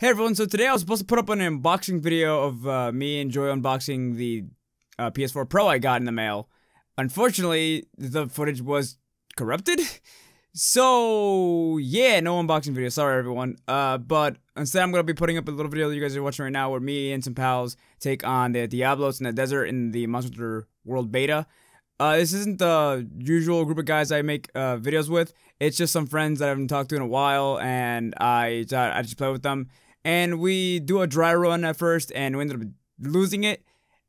Hey everyone, so today I was supposed to put up an unboxing video of uh, me and Joy unboxing the uh, PS4 Pro I got in the mail. Unfortunately, the footage was corrupted. So, yeah, no unboxing video. Sorry, everyone. Uh, but instead, I'm going to be putting up a little video that you guys are watching right now where me and some pals take on the Diablos in the desert in the Monster World Beta. Uh, this isn't the usual group of guys I make uh, videos with. It's just some friends that I haven't talked to in a while, and I, I just play with them and we do a dry run at first and we ended up losing it.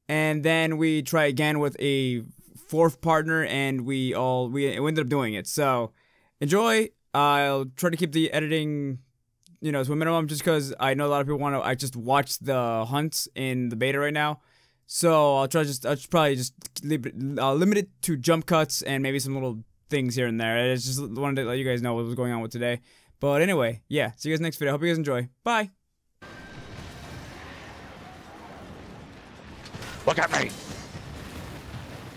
And then we try again with a fourth partner and we all we, we ended up doing it. So enjoy. I'll try to keep the editing you know to a minimum just because i know a lot of people want to i just watch the hunts in the beta right now. So i'll try just i'll probably just leave uh, limit it to jump cuts and maybe some little things here and there. I just wanted to let you guys know what was going on with today. But anyway yeah see you guys next video. Hope you guys enjoy. Bye Look at me!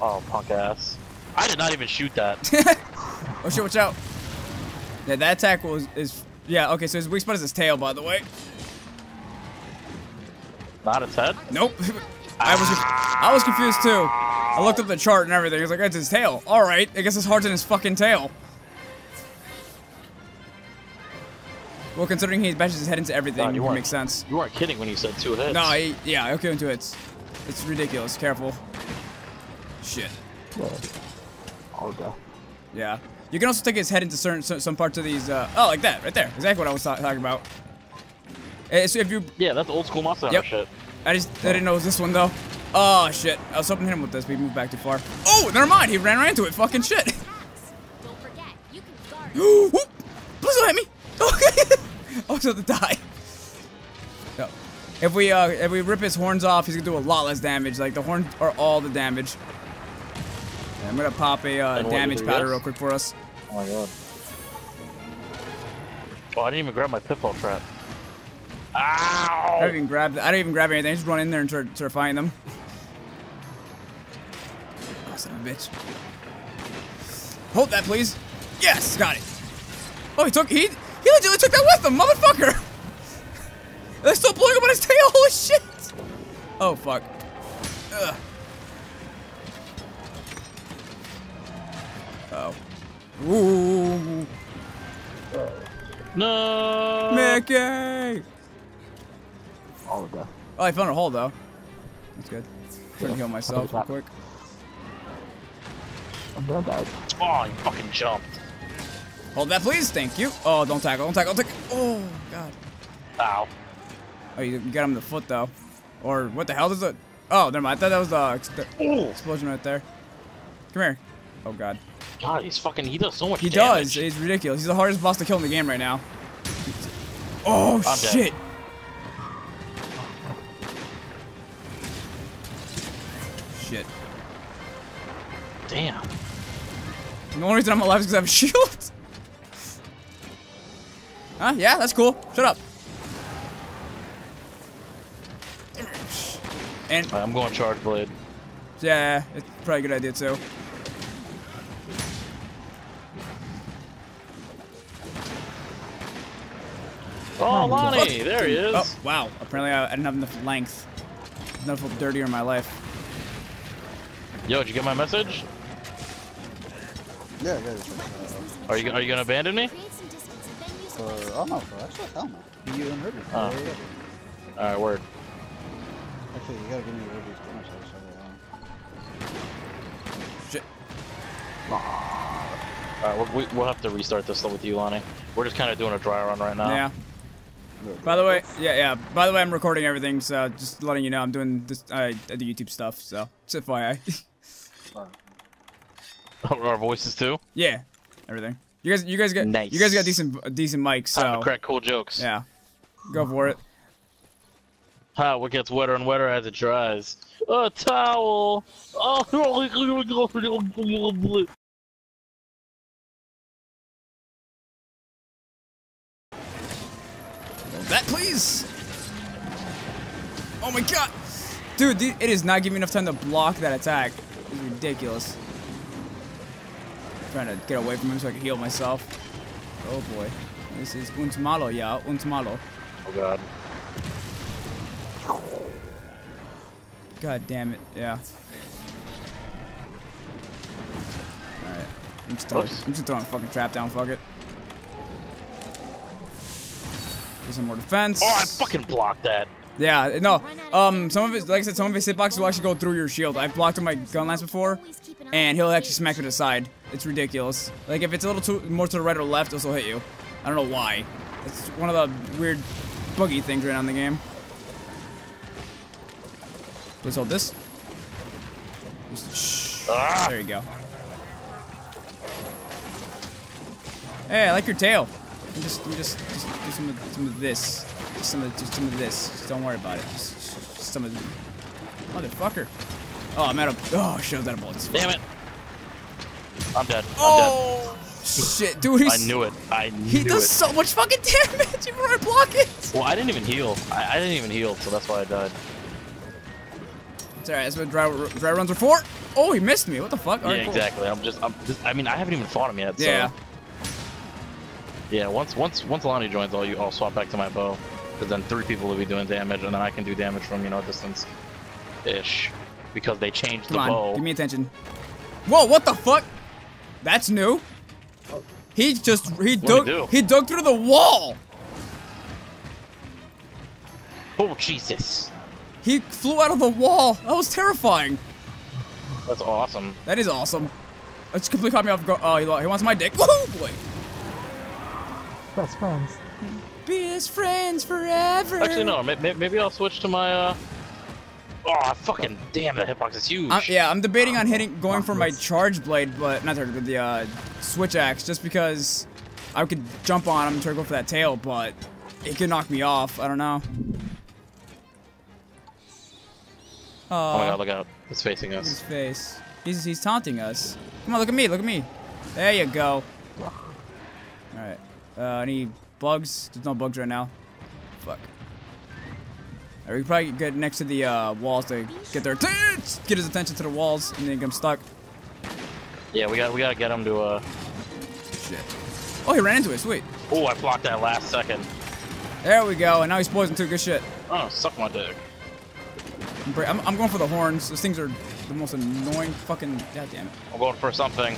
Oh, punk ass. I did not even shoot that. oh shit, watch out. Yeah, that attack was is yeah, okay, so his weak spot is his tail, by the way. Not his head? Nope. I was I was confused too. I looked up the chart and everything. It's like that's his tail. Alright, I guess his heart's in his fucking tail. Well, considering he bashes his head into everything, it makes sense. You weren't kidding when you said two hits. No, he, yeah, I killed him two hits. It's ridiculous. Careful. Shit. I'll go. Yeah. You can also take his head into certain some parts of these. Uh, oh, like that, right there. Exactly what I was talking about. Uh, so if you. Yeah, that's old school Monster yep. shit. I just I didn't know it was this one though. Oh shit! I was hoping to hit him with this, but he moved back too far. Oh, never mind. He ran right into it. Fucking shit. Don't forget, you can guard. Please don't hit me. Okay. I was about to die. If we uh, if we rip his horns off, he's gonna do a lot less damage. Like the horns are all the damage. Yeah, I'm gonna pop a uh, damage powder real quick for us. Oh my god. Oh, I didn't even grab my pitfall trap. Ow! I didn't even grab. I didn't even grab anything. I just run in there and start, start fighting them. Oh, son of a bitch. Hold that, please. Yes, got it. Oh, he took he he legitimately took that with him, motherfucker. They're still blowing up on his tail. Holy shit! Oh fuck. Ugh. Oh. Ooh. No. Mickey. All of. Oh, I found a hole though. That's good. Trying to heal myself real quick. I'm dead, guys. Oh, you fucking jumped. Hold that, please. Thank you. Oh, don't tackle. Don't tackle. Don't tackle. Oh, God. Ow. Oh, you got him in the foot, though. Or what the hell is it? Oh, never mind. I thought that was uh, the, the explosion right there. Come here. Oh, God. God, he's fucking, he does so much He damage. does. He's ridiculous. He's the hardest boss to kill in the game right now. Oh, I'm shit. Dead. Shit. Damn. The only reason I'm alive is because I have a shield. huh? Yeah, that's cool. Shut up. And I'm going charge blade. Yeah, it's probably a good idea too. Oh, Lonnie! There he is. Oh, wow. Apparently I didn't have enough length. Enough of dirtier in my life. Yo, did you get my message? Yeah, yeah. Uh, are you are you gonna abandon me? Uh, oh no, actually, hell no. You and Ruby. Oh. Yeah, yeah. All right, word. Actually, you gotta give me Ruby's finish. Shit. Alright, we, we'll have to restart this with you, Lonnie. We're just kind of doing a dry run right now. Yeah. By the way, yeah, yeah. By the way, I'm recording everything, so just letting you know I'm doing this. I, I do YouTube stuff, so just FYI. Our voices too. Yeah, everything. You guys, you guys got, nice. you guys got decent, decent mics. So Time crack cool jokes. Yeah, go for it. Ha, what gets wetter and wetter as it dries? A towel! Oh, oh, oh, oh that please! Oh my god! Dude, it is not giving me enough time to block that attack. It's ridiculous. I'm trying to get away from him so I can heal myself. Oh boy. This is uns malo, yeah, uns malo. Oh god. God damn it. Yeah. Alright. I'm just throwing, Oops. I'm just throwing a fucking trap down, fuck it. Get some more defense. Oh, I fucking blocked that. Yeah, no. Um, some of his, like I said, some of his hitboxes will actually go through your shield. I've blocked with my gun lance before, and he'll actually smack you to the side. It's ridiculous. Like if it's a little too more to the right or left, this will hit you. I don't know why. It's one of the weird buggy things right now in the game. Let's hold this. Ah. There you go. Hey, I like your tail. You just, you just, just do some of, some of this. Just some of, just some of this. Just don't worry about it. Just, just some of, motherfucker. Oh, I'm out of. Oh, shit, I was out of bullets. Damn it. I'm dead. I'm Oh, shit, dude. He's, I knew it. I knew it. he does it. so much fucking damage before I block it. Well, I didn't even heal. I, I didn't even heal, so that's why I died. It's alright. That's what dry, dry runs are for. Oh, he missed me. What the fuck? yeah, Alright, cool. exactly. I'm just, I'm just, I mean, I haven't even fought him yet. So. Yeah. Yeah. Once, once, once Lonnie joins, I'll, I'll swap back to my bow, because then three people will be doing damage, and then I can do damage from you know distance, ish, because they changed Come the on, bow. give me attention. Whoa, what the fuck? That's new. He just he What'd he dug do? he dug through the wall. Oh Jesus, He flew out of the wall. That was terrifying. that's awesome. That is awesome. That's completely caught me off guard. Oh, he, he wants my dick. Oh boy. Best friends. Best friends forever. Actually, no. may- may- Maybe I'll switch to my. uh... Oh, fucking damn! That hitbox is huge. I'm, yeah, I'm debating on hitting, going for my charge blade, but not charge, but the uh, switch axe, just because I could jump on him and try to go for that tail, but it could knock me off. I don't know. Oh my Oh, god! Look out! It's facing us. his face. He's he's taunting us. Come on, look at me, look at me. There you go. All right. Uh, any bugs? There's no bugs right now. Fuck. Alright, we probably get next to the uh, walls to get their get his attention to the walls, and then get him stuck. Yeah, we got we gotta get him to. uh... Shit. Oh, he ran into it. Sweet. Oh, I blocked that last second. There we go. And now he's poisoned too. Good shit. Oh, suck my dick. I'm, I'm, I'm going for the horns. Those things are the most annoying fucking. God damn it. I'm going for something.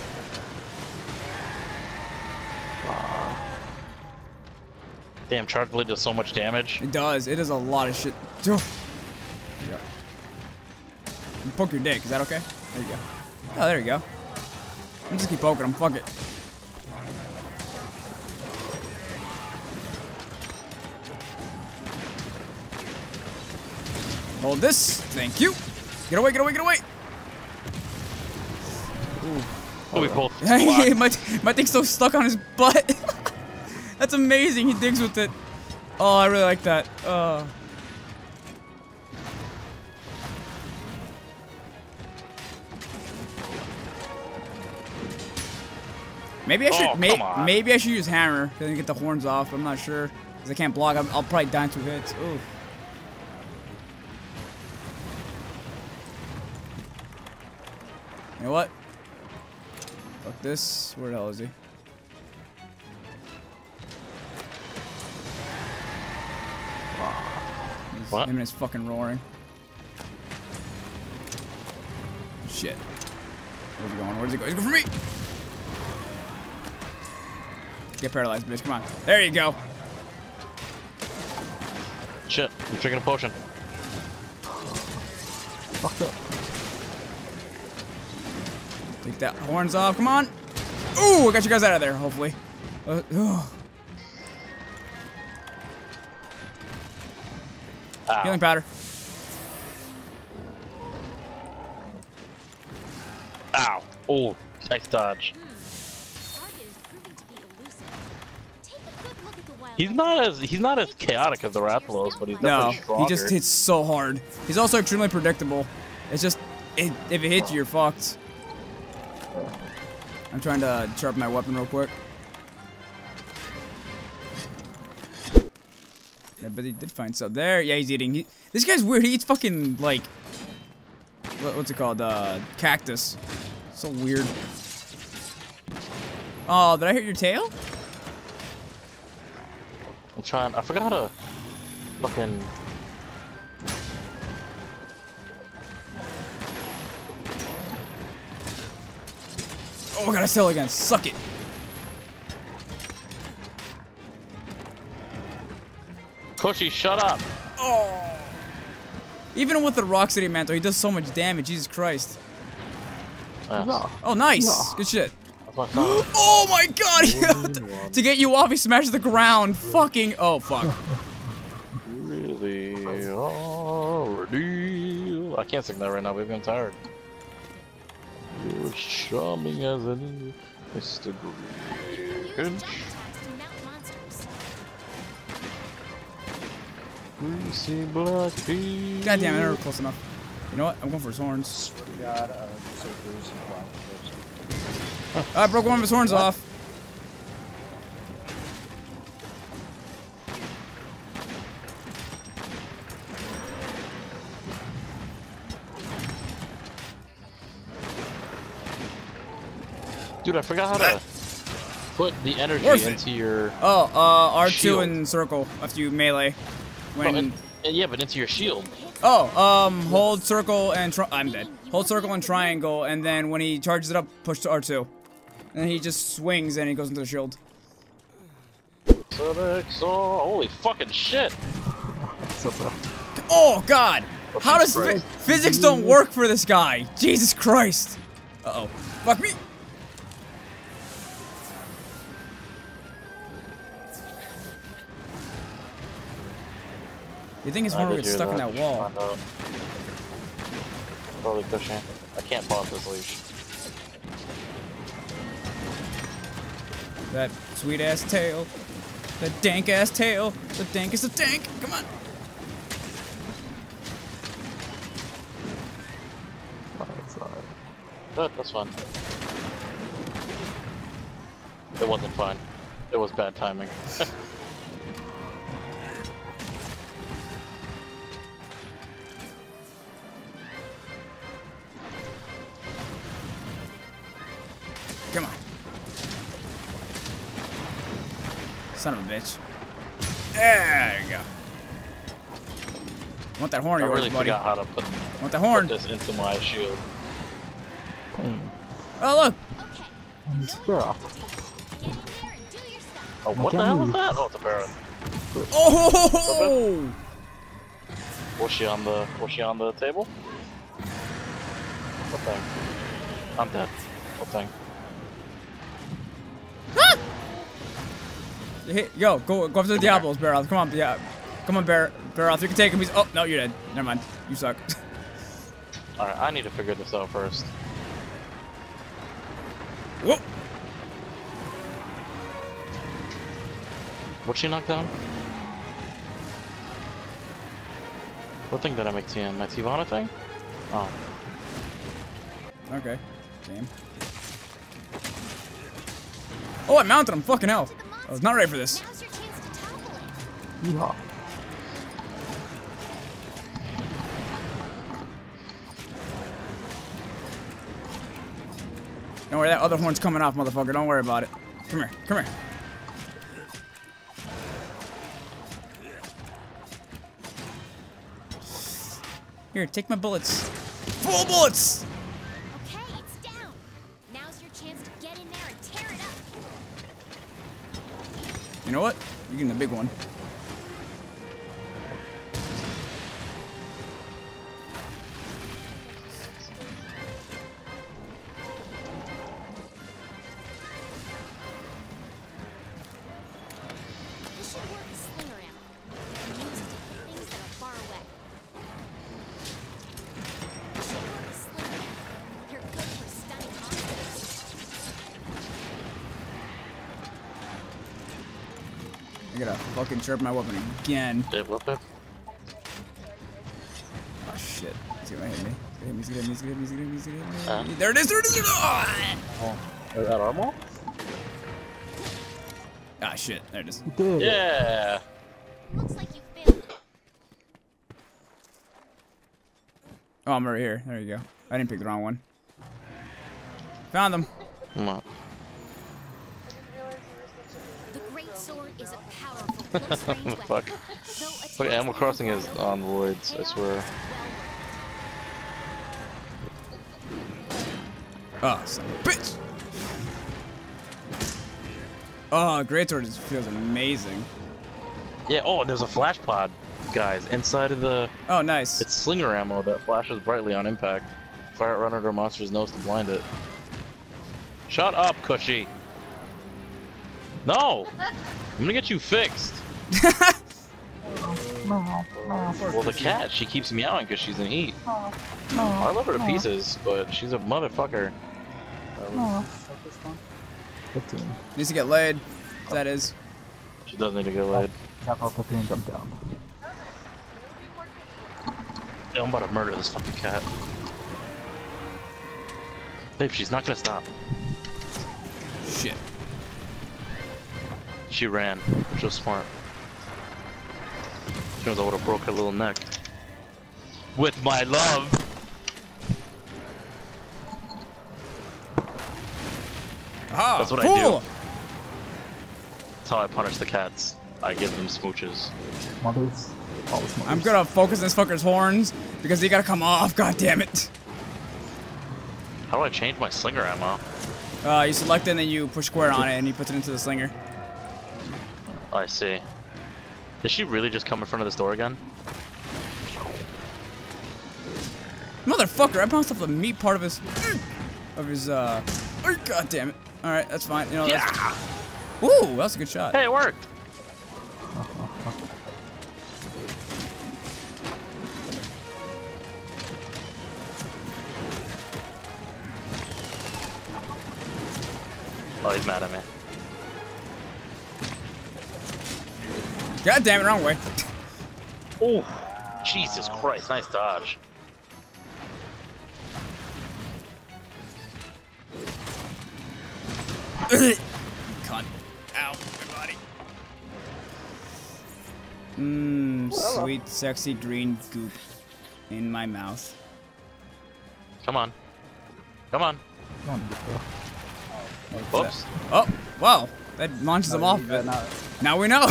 Damn, charge blade does so much damage. It does. It is a lot of shit. Go. You poke your dick. Is that okay? There you go. Oh, there you go. I'm just keep poking him. Fuck it. Hold this. Thank you. Get away, get away, get away. Oh, we both Hey, my, my thing's so stuck on his butt. That's amazing. He digs with it. Oh, I really like that. Uh. Maybe I should. Oh, may, on. maybe I should use hammer. Then get the horns off. I'm not sure because I can't block. I'm, I'll probably die in two hits. Ooh. You know what? Fuck this. Where the hell is he? He's, What? Him and his fucking roaring. Shit. Where's he going? Where's he going? He's going for me! Get paralyzed, bitch. Come on. There you go. Shit, I'm drinking a potion. Fucked up. Take that horns off. Come on. Ooh, I got you guys out of there, hopefully. Uh, ugh. Ow. Healing powder. Ow. Oh, nice dodge. He's not as he's not as chaotic as the Rathalos, but he's No, stronger. he just hits so hard. He's also extremely predictable. It's just, it, if it hits you, you're fucked. I'm trying to sharpen my weapon real quick. Yeah, but he did find some. There, yeah, he's eating. He, this guy's weird. He eats fucking, like, what, what's it called? Uh, cactus. So weird. Oh, did I hit your tail? I'm trying. I forgot how to fucking. Oh, I gotta sell again. Suck it. Cushy, shut up. Oh. Even with the Rocksteady Mantle, he does so much damage. Jesus Christ. Yeah, No. Oh, nice. No. Good shit. that's my son. Oh my god! to get you off, he smashed the ground. Fucking. Oh, fuck. really already. I can't sing that right now, We've been tired. You're charming as any Mr. Grinch. Greasy black pea. God damn it, never close enough. You know what? I'm going for his horns. God, uh, so Bruce I broke one of his horns off. Dude, I forgot how to put the energy Worth it. into your. Oh, uh, R2 Shield. and circle after you melee. Oh, When. and- and yeah, but into your shield. Oh, um, hold circle and tri- I'm dead. Hold circle and triangle, and then when he charges it up, push to R2. And then he just swings and he goes into the shield. Sonic Saw. Holy fucking shit! So, so. Oh God! How does Right. physics don't work for this guy? Jesus Christ! Uh oh. Fuck me! You think his I horn will get stuck in that wall? I know. Probably pushing. I can't pop this leash. That sweet ass tail. That dank ass tail. The dank is of dank. Come on. Oh, it's alright. Good, that's fine. It wasn't fine. It was bad timing. Come on. Son of a bitch. There you go. Want that horn I yours, really buddy? forgot how to put, Want that put horn? this into my shield. Oh look! Girl. Oh, what the hell is that? Oh, it's a Baron. Oh! Was she on the was she on the table? What thing? I'm dead. What thing? Yo, go go after the Diablos, Barroth. Come on, yeah. Come on, Bar Barroth. You can take him. He's oh no, you're dead. Never mind. You suck. Alright, I need to figure this out first. Whoa! What'd she knock down? What thing did I make TN? My Tivana thing? Oh. Okay. Damn. Oh, I mounted him. Fucking hell. I was not ready for this. Now's your chance to topple him. Yeehaw. Don't worry, that other horn's coming off, motherfucker. Don't worry about it. Come here. Come here. Here, take my bullets. Full bullets! Know what? You're getting the big one. Fucking chirp my weapon again. Did whip it? Oh shit. He's gonna hit me. He's gonna hit me. He's gonna hit me. He's gonna hit me. He's gonna hit me. Gonna hit me. There it is. There it is. There it is. Ah! Is that armor? Ah shit. There it is. You. Yeah! Looks like you failed. Oh, I'm right here. There you go. I didn't pick the wrong one. Found them. Come on. The great sword is a powerful close-range weapon. Fuck. Look, Animal Crossing is on Lloyd's, I swear. Oh, son bitch. Oh, Great Sword just feels amazing. Yeah. Oh, there's a flash pod, guys, inside of the. Oh, nice. It's slinger ammo that flashes brightly on impact. Fire it right under a monster's nose to blind it. Shut up, Cushy. No! I'm gonna get you fixed. Well, the cat, she keeps meowing because she's in heat. I love her to pieces, but she's a motherfucker. no. Fuck this one. 15. Needs to get laid. That is. She does need to get laid. Capital 15, jump down. Yeah, I'm about to murder this fucking cat. Babe, she's not gonna stop. Shit. She ran, which was smart. She knows I would have broke her little neck. With my love! Ah, That's what I cool. do. That's how I punish the cats. I give them smooches. Mothers. Always mothers. I'm gonna focus on this fucker's horns because he gotta come off. God damn it. How do I change my slinger ammo? Uh, you select it and then you push square on it and he puts it into the slinger. I see. Did she really just come in front of this door again? Motherfucker, I bounced off the meat part of his, of his, uh, oh, god damn it. Alright, that's fine. You know, that's, Yeah! ooh, that was a good shot. Hey, it worked! Oh, he's mad at me. God damn it, wrong way. Oh, Jesus Christ, nice dodge. Cunt. Ow, my body. Mmm, sweet, sexy green goop in my mouth. Come on. Come on. Come on, get there. Whoops. Oh, wow. That launches him off of Yeah, it. now- Now we know.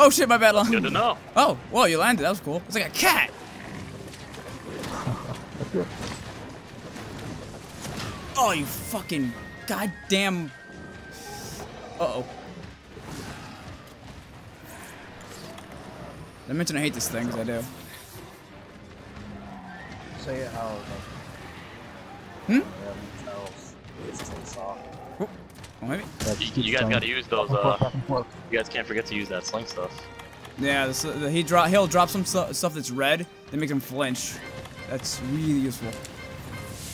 Oh shit, my bad. Lon. Good to know. Oh, whoa, you landed. That was cool. It's like a cat. Oh, you fucking goddamn. Uh oh. I mention I hate this thing? Because I do. Say it how. Hmm? Yeah, tells. It's takes off. Well, maybe. You, you guys going. gotta use those, Back and forth, uh, back and forth. you guys can't forget to use that sling stuff. Yeah, this, uh, he drop. He'll drop some stu- stuff that's red that makes him flinch. That's really useful.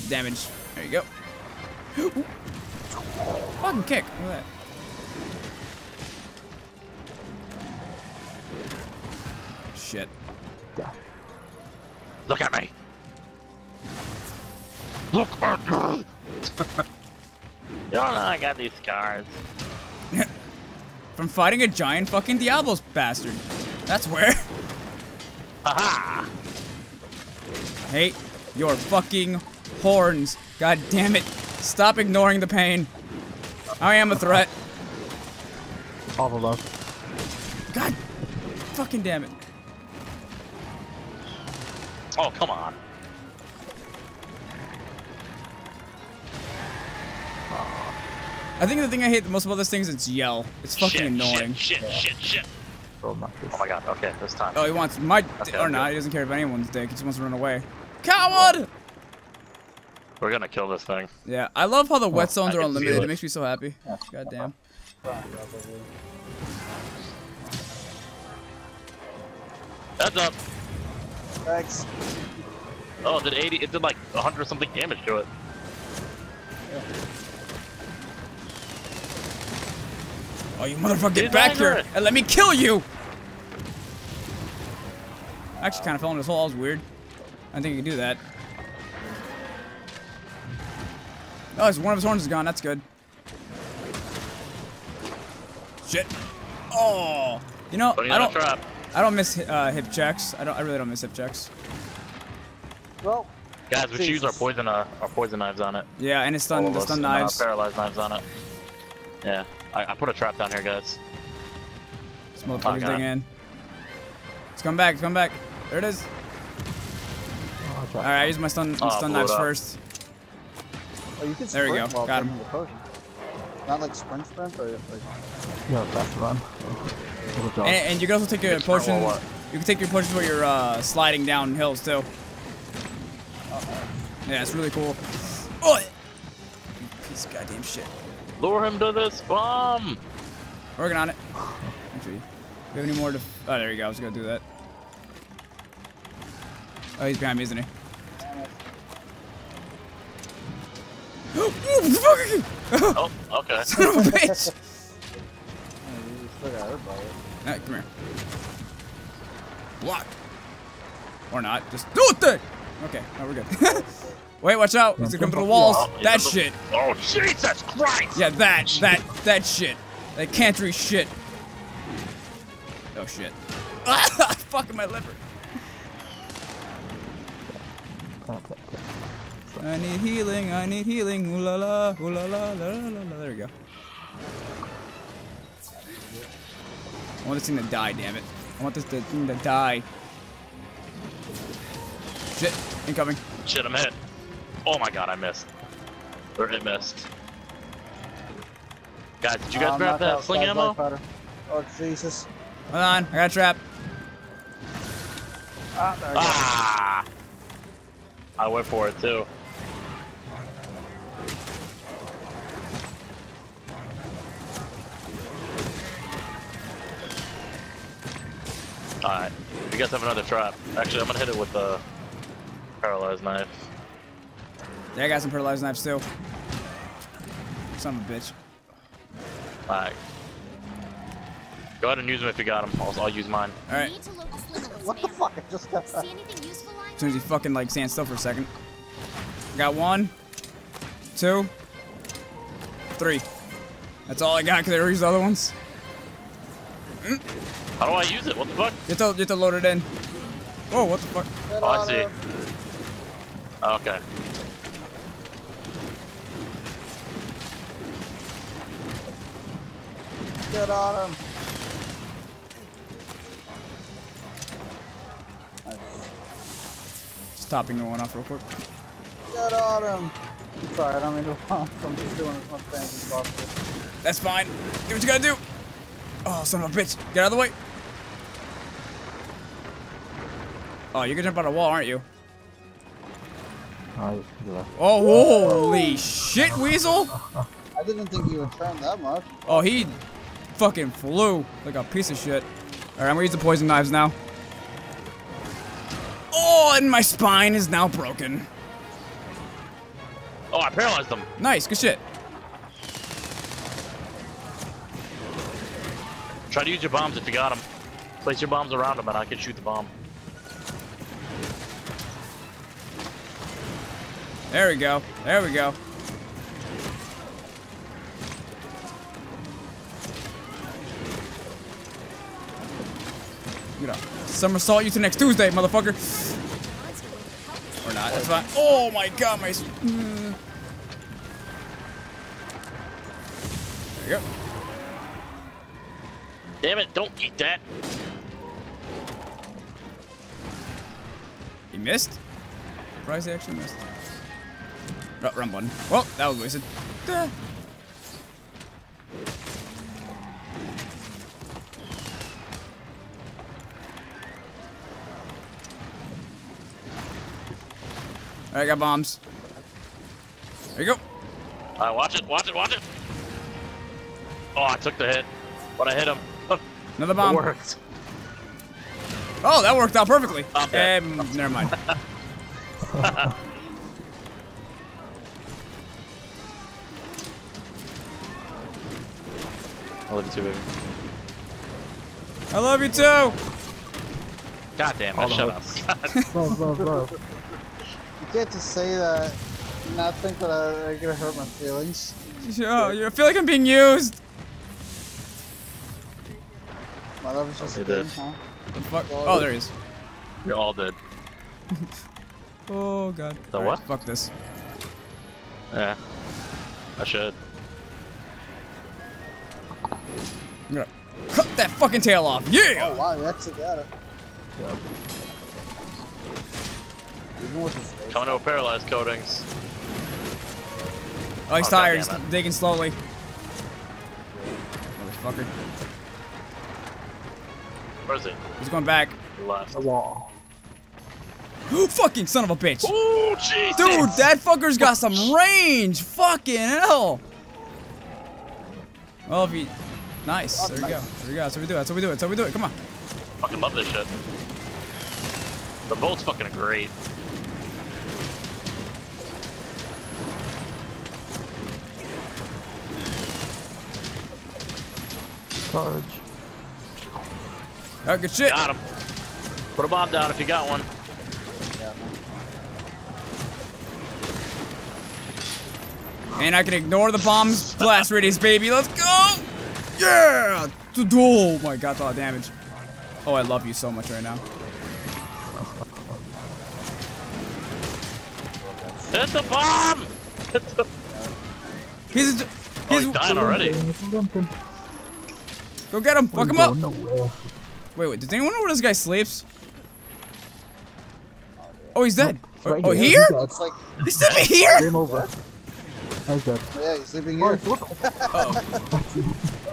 Damage. There you go. Ooh. Fucking kick. Look at that. Shit. Look at me! Look at me! Oh, you don't know I got these scars. From fighting a giant fucking Diablos bastard. That's where. Aha! Hate your fucking horns. God damn it. Stop ignoring the pain. I am a threat. All the love. God fucking damn it. Oh, come on. I think the thing I hate the most about this thing is its yell. It's fucking shit, annoying. Shit, shit, shit, shit. Bro, not this. Oh my god, okay, this time. Oh, he wants my d- Okay, or okay. not. He doesn't care about anyone's dick. He just wants to run away. Coward! We're gonna kill this thing. Yeah, I love how the wet oh, zones I are unlimited. It it. makes me so happy. God damn. Heads up! Thanks. Oh, it did 80, it did like 100 something damage to it. Oh, you motherfucker, get back here angry. and let me kill you! I actually kind of fell in this hole. That was weird. I didn't think you can do that. Oh, his- one of his horns is gone. That's good. Shit. Oh. You know, I don't. trap. I don't miss uh, hip checks. I don't. I really don't miss hip checks. Well, Guys, we should use our poison, uh, our poison knives on it. Yeah, and it's All stun, of the us, stun and, uh, paralyzed knives on it. Yeah, I, I put a trap down here, guys. This motherfucker's God. digging in. It's coming back. It's coming back. There it is. Oh, Alright, I use my stun, Oh, stun knives first. oh, you can There we go. Got him. taking the potion. Not like sprint sprint, or like Yeah, that's run. And, and you can also take your It's not potions. what? You can take your potions while you're uh, sliding down hills too. Yeah, it's really cool. Oh, piece of goddamn shit. Lure him to this bomb. Working on it. Actually, do you have any more to? Oh, there you go. I was gonna do that. Oh, he's behind me, isn't he? Oh, okay. Son of a bitch! yeah, you still got hurt by it. Alright, come here. Block. Or not. Just do it then! Okay, now we're good. Wait, watch out. He's gonna come through the walls. Oh, That shit. Oh Jesus Christ! Yeah, that, that, that shit. That cantry shit. Oh shit. Ah, fucking my liver. I need healing, I need healing. Ooh la la, ooh la la, la la la la. There we go. I want this thing to die, damn it. I want this thing to die. Shit, incoming. Shit, I'm hit. Oh my god, I missed. Or it missed. Guys, did you guys Um, grab that knockout, sling ammo? powder. Oh Jesus! Hold on, I got a trap. Ah, there we go. Ah! I went for it too. Alright, you guys have another trap. Actually, I'm gonna hit it with the paralyzed knife. Yeah, I got some paralyzed knives too. Son of a bitch. Alright. Go ahead and use them if you got them. I'll, I'll use mine. Alright, Need to look slim on this What the fuck? I just got See anything useful lying as soon as he fucking like stand still for a second. Got one, two, three. That's all I got because I already used the other ones. How do I use it? What the fuck? You have to, you have to load it in. Whoa, what the fuck? Oh, I see. Him. Okay. Get on him. Nice. Just topping the one off real quick. Get on him. Sorry, I don't mean to bump. I'm just doing as much damage as possible. That's fine. Do what you gotta do. Oh, son of a bitch. Get out of the way. Oh, you're gonna jump on a wall, aren't you? Nice. Oh, holy shit, Weasel! I didn't think you would turn that much. Oh, he fucking flew like a piece of shit. Alright, I'm gonna use the poison knives now. Oh, and my spine is now broken. Oh, I paralyzed them. Nice, good shit. Try to use your bombs if you got them. Place your bombs around them and I can shoot the bomb. There we go. There we go. You know, somersault you to next Tuesday, motherfucker. Or not, that's fine. Oh my god, my. mm. There you go. Damn it, don't eat that. He missed? Surprised he actually missed. Oh, run button. Well, that was wasted. Duh. Alright, I got bombs. There you go. Alright, watch it, watch it, watch it. Oh, I took the hit. But I hit him. Another It bomb. worked. Oh, that worked out perfectly. Um, never mind. I love you too, baby. I love you too. God damn All it, shut up. Love, love, love. You can't just say that and not think that I, I'm gonna hurt my feelings. Oh, you feel like I'm being used. My love is just a It game, huh? The fuck? Oh, there he is. You're all dead. Oh god. The Alright, what? Fuck this. Yeah. I should. Cut that fucking tail off. Yeah. Oh wow, you actually got it. Yeah. Even with his face. Coming to paralyzed coatings. Oh, he's Oh, tired. He's digging slowly. motherfucker. Where is he? He's going back. Left. The wall. Fucking son of a bitch. Ooh, Jesus! Dude, that fucker's got some range. Fucking hell. Well, if he. Nice. There we go. There we go. That's what we do. That's what we do. That's how we do it. Come on. Fucking love this shit. The boat's fucking great. Charge. Oh, good shit. Got him. Put a bomb down if you got one. And I can ignore the bomb's blast radius, baby. Let's go! Yeah! Oh my god, that's a lot of damage. Oh, I love you so much right now. Hit the bomb! Hit the... He's. Oh, he's he's dying already. go get him! Fuck him up! Nowhere. Wait, wait. Does anyone know where this guy sleeps? Oh, he's dead. Right oh, here. here? He's dead. It's like, He's sleeping here? Game over. Oh. He's dead. yeah, he's sleeping Oh, here. what the- Oh.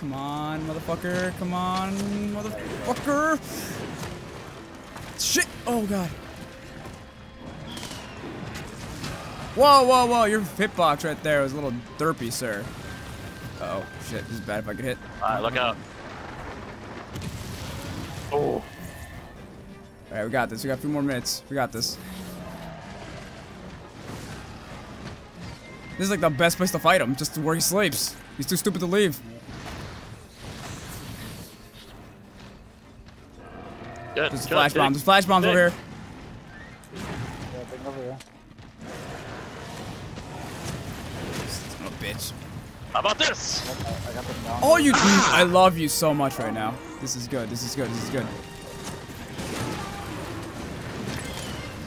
Come on, motherfucker. Come on, motherfucker. Shit. Oh, God. Whoa, whoa, whoa. Your hitbox right there was a little derpy, sir. Uh oh Shit. This is bad if I get hit. Alright, look out. Oh. Alright, we got this. We got a few more minutes. We got this. This is like the best place to fight him, just where he sleeps. He's too stupid to leave. Good. There's flash bombs. There's flash bombs over here. Yeah, bring over here. Son of a bitch. How about this? I, I got them. Oh, you. I love you so much right now. This is good. This is good. This is good.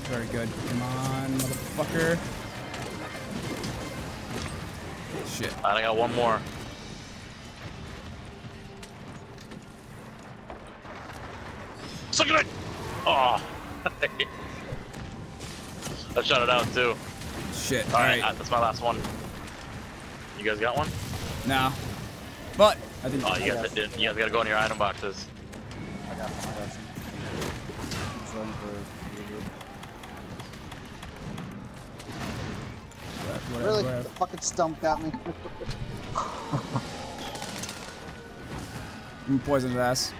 Very good. Come on, motherfucker. Shit. I got one more. Suck it! Oh. I shot it out too. Shit. Alright, Alright. uh, that's my last one. You guys got one? Nah. But, I think. Oh, you guys, did. you guys gotta go in your item boxes. I got them. I got some. For whatever, Really? whatever. The fucking stump got me. I'm poison his ass.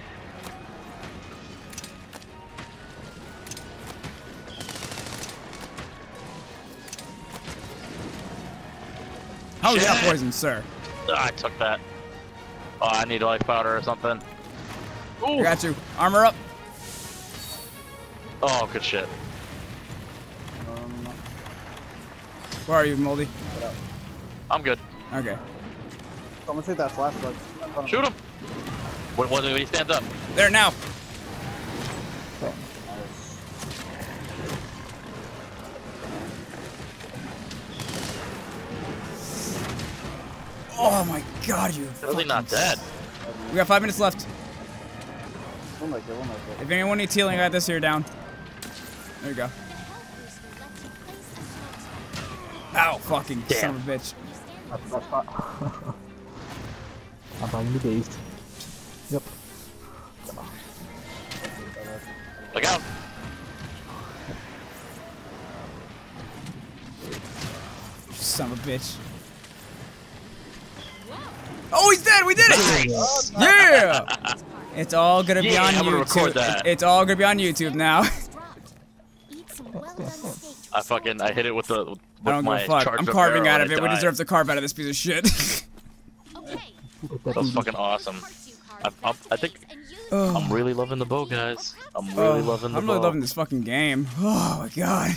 How is that Shit. poison, sir? Ah, I took that. Oh, I need life powder or something. I got you. Armor up. Oh, good shit. Um, Where are you, Moldy? I'm good. Okay. I'm gonna take that flashlight. in Shoot me. him. When, when, when he stands up. There now. Oh my god, you. Really not dead. We got five minutes left. We'll make it. We'll make it. If anyone needs healing, I got this here down. There you go. Ow, fucking son Damn. of a bitch. That's, that's not. I'm probably dazed. Yep. Look out. Son of a bitch. Oh, he's dead! We did it! Yeah! It's all gonna be on I'm gonna YouTube. record that. It's all gonna be on YouTube now. Eat some well-done steak. I fucking I hit it with the with I don't give my a fuck. I'm carving out of it. We deserve to carve out of this piece of shit. Okay. That was fucking awesome. I, I, I think oh, I'm really loving the bow, guys. I'm really oh, loving the I'm bow. really loving this fucking game. Oh my god.